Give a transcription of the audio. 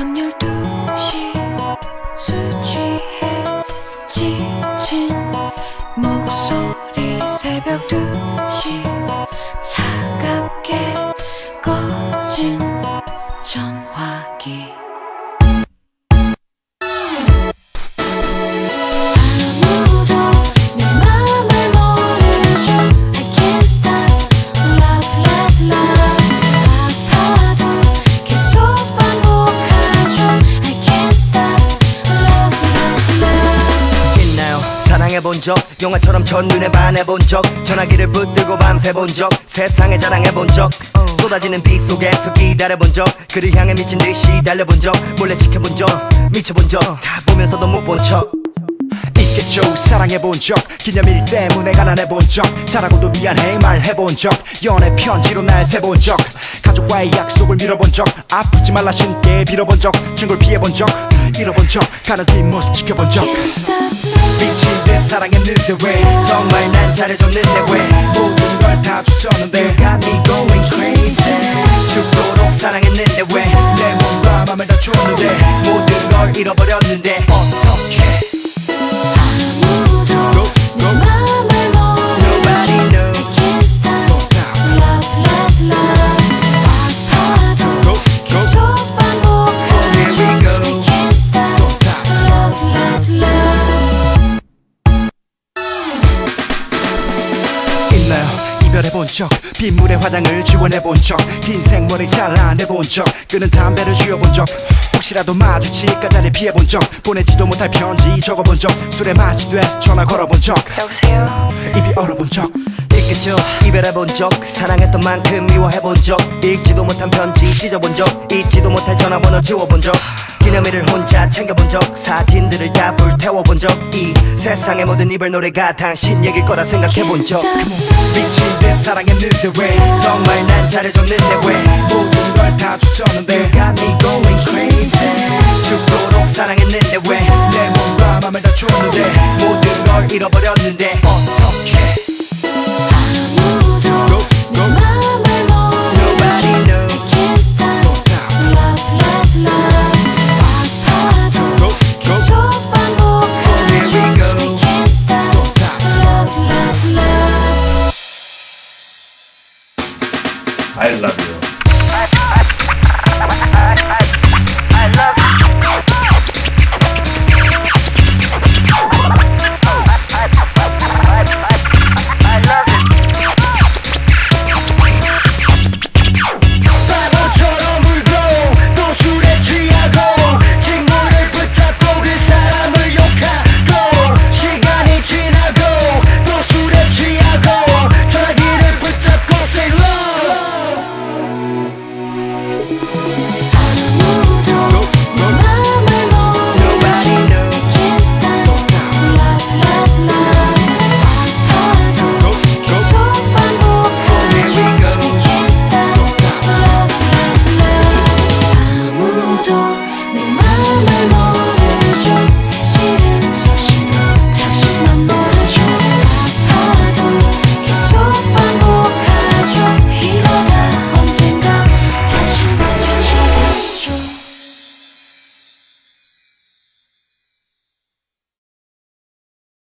밤 열두 시술 취해 지친 목소리 새벽 두시 차갑게 꺼진 전화기 해본 적 영화처럼 첫눈에 반해본 적 전화기를 붙들고 밤새 본 적 세상에 자랑해본 적 쏟아지는 비 속에서 기다려본 적 그를 향해 미친 듯이 달려본 적 몰래 지켜본 적 미쳐본 적 다 보면서도 못 본 척. 있겠죠 사랑해본 적 기념일 때문에 가난해본 적 잘하고도 미안해 말해본 적 연애 편지로 날 세본 적 가족과의 약속을 밀어본 적 아프지 말라 신께 빌어본 적 증걸 피해본 적 잃어본 적 가는 뒷모습 지켜본 적. 미친 듯 사랑했는데 왜? 정말 난 잘해줬는데 왜? 모든 걸다 줬었는데 적 빗물에 화장을 지원해본 적긴 생머리 잘라내본 적 끄는 담배를 쥐어본 적 혹시라도 마주칠까 자리 피해본 적 보내지도 못할 편지 적어본 적 술에 마취돼서 전화 걸어본 적 여보세요? 입이 얼어본 적 있겠죠 이별해본 적. 사랑했던 만큼 미워해본 적. 읽지도 못한 편지 찢어본 적. 잊지도 못할 전화번호 지워본 적. 기념일을 혼자 챙겨본 적. 사진들을 다 불태워본 적. 이 세상의 모든 이별 노래가 당신 얘길 거라 생각해본 적. 미친 듯 없는데 왜? 정말 난 잘해줬는데 왜? 모든 걸 다 주셨는데 got me going crazy. 죽도록 사랑했는데 왜 내 몸과 맘을 다 줬는데 모든 걸 잃어버렸는데. I love you.